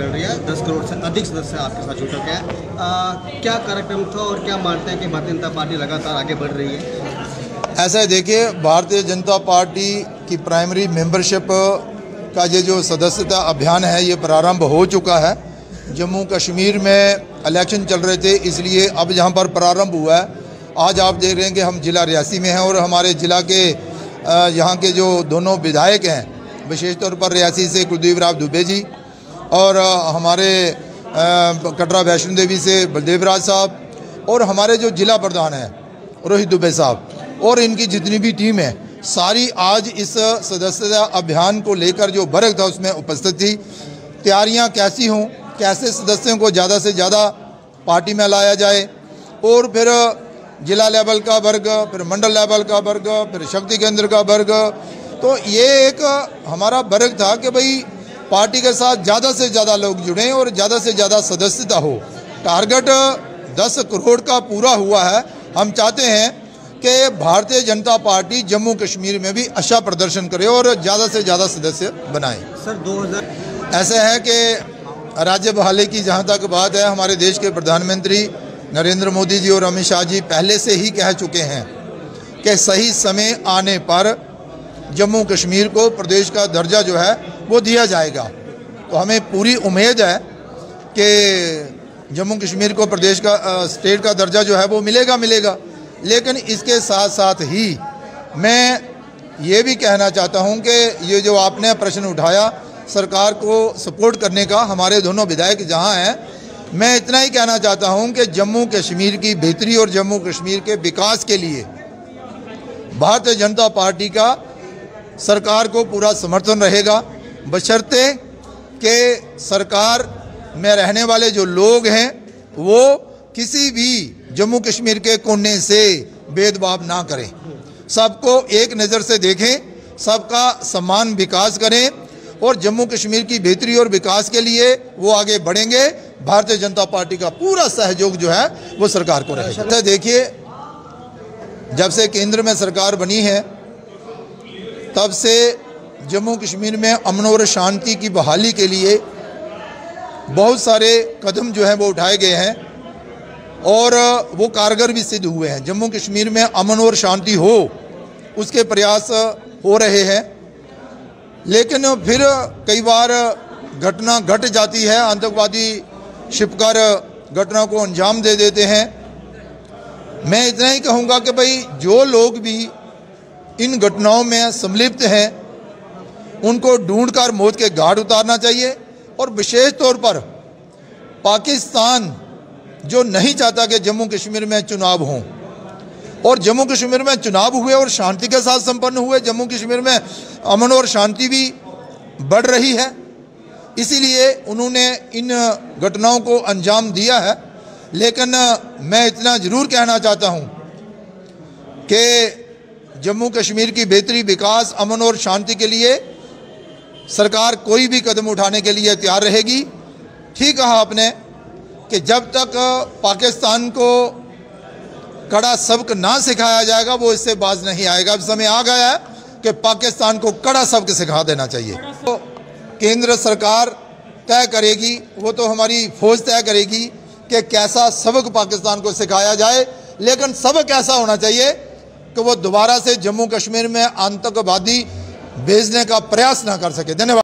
चल रही है। दस करोड़ से अधिक सदस्य आपके साथ जुड़ चुके हैं। क्या कार्यक्रम था और क्या मानते हैं कि भारतीय जनता पार्टी लगातार आगे बढ़ रही है? ऐसा है, देखिए, भारतीय जनता पार्टी की प्राइमरी मेंबरशिप का ये जो सदस्यता अभियान है, ये प्रारंभ हो चुका है। जम्मू कश्मीर में इलेक्शन चल रहे थे, इसलिए अब यहाँ पर प्रारंभ हुआ है। आज आप देख रहे हैं कि हम जिला रियासी में हैं और हमारे ज़िला के यहाँ के जो दोनों विधायक हैं, विशेष तौर पर रियासी से कुलदीप राव दुबे जी और हमारे कटरा वैष्णो देवी से बलदेव राज साहब और हमारे जो जिला प्रधान हैं, रोहित दुबे साहब, और इनकी जितनी भी टीम है, सारी आज इस सदस्यता अभियान को लेकर जो वर्ग था उसमें उपस्थित थी। तैयारियाँ कैसी हों, कैसे सदस्यों को ज़्यादा से ज़्यादा पार्टी में लाया जाए, और फिर, जिला लेवल का वर्ग, फिर मंडल लेवल का वर्ग, फिर शक्ति केंद्र का वर्ग तो ये एक हमारा वर्ग था कि भाई पार्टी के साथ ज़्यादा से ज़्यादा लोग जुड़ें और ज़्यादा से ज़्यादा सदस्यता हो। टारगेट दस करोड़ का पूरा हुआ है। हम चाहते हैं कि भारतीय जनता पार्टी जम्मू कश्मीर में भी अच्छा प्रदर्शन करे और ज़्यादा से ज़्यादा सदस्य बनाए। सर 2000 ऐसे है कि राज्य बहाली की जहाँ तक बात है हमारे देश के प्रधानमंत्री नरेंद्र मोदी जी और अमित शाह जी पहले से ही कह चुके हैं कि सही समय आने पर जम्मू कश्मीर को प्रदेश का दर्जा जो है वो दिया जाएगा। तो हमें पूरी उम्मीद है कि जम्मू कश्मीर को प्रदेश का अ, स्टेट का दर्जा जो है वो मिलेगा मिलेगा। लेकिन इसके साथ साथ ही मैं ये भी कहना चाहता हूँ कि ये जो आपने प्रश्न उठाया सरकार को सपोर्ट करने का हमारे दोनों विधायक जहाँ हैं मैं इतना ही कहना चाहता हूँ कि जम्मू कश्मीर की बेहतरी और जम्मू कश्मीर के विकास के लिए भारतीय जनता पार्टी का सरकार को पूरा समर्थन रहेगा। बशर्ते कि सरकार में रहने वाले जो लोग हैं, वो किसी भी जम्मू कश्मीर के कोने से भेदभाव ना करें। सबको एक नज़र से देखें, सबका समान विकास करें और जम्मू कश्मीर की बेहतरी और विकास के लिए वो आगे बढ़ेंगे। भारतीय जनता पार्टी का पूरा सहयोग जो है, वो सरकार को रहेगा। तो देखिए, जब से केंद्र में सरकार बनी है, तब से जम्मू कश्मीर में अमन और शांति की बहाली के लिए बहुत सारे कदम जो हैं वो उठाए गए हैं और वो कारगर भी सिद्ध हुए हैं। जम्मू कश्मीर में अमन और शांति हो, उसके प्रयास हो रहे हैं। लेकिन फिर कई बार घटना घट जाती है, आतंकवादी छिपकर घटना को अंजाम दे देते हैं। मैं इतना ही कहूँगा कि भाई, जो लोग भी इन घटनाओं में सम्मिलित हैं उनको ढूंढकर मौत के घाट उतारना चाहिए और विशेष तौर पर पाकिस्तान जो नहीं चाहता कि जम्मू कश्मीर में चुनाव हों और जम्मू कश्मीर में चुनाव हुए और शांति के साथ संपन्न हुए, जम्मू कश्मीर में अमन और शांति भी बढ़ रही है। इसीलिए उन्होंने इन घटनाओं को अंजाम दिया है। लेकिन मैं इतना ज़रूर कहना चाहता हूँ कि जम्मू कश्मीर की बेहतरी विकास, अमन और शांति के लिए सरकार कोई भी कदम उठाने के लिए तैयार रहेगी। ठीक कहा आपने कि जब तक पाकिस्तान को कड़ा सबक ना सिखाया जाएगा, वो इससे बाज नहीं आएगा। अब समय आ गया है कि पाकिस्तान को कड़ा सबक सिखा देना चाहिए। तो केंद्र सरकार तय करेगी, वो तो हमारी फौज तय करेगी कि कैसा सबक पाकिस्तान को सिखाया जाए। लेकिन सबक ऐसा होना चाहिए कि वो दोबारा से जम्मू कश्मीर में आतंकवादी भेजने का प्रयास ना कर सके। धन्यवाद।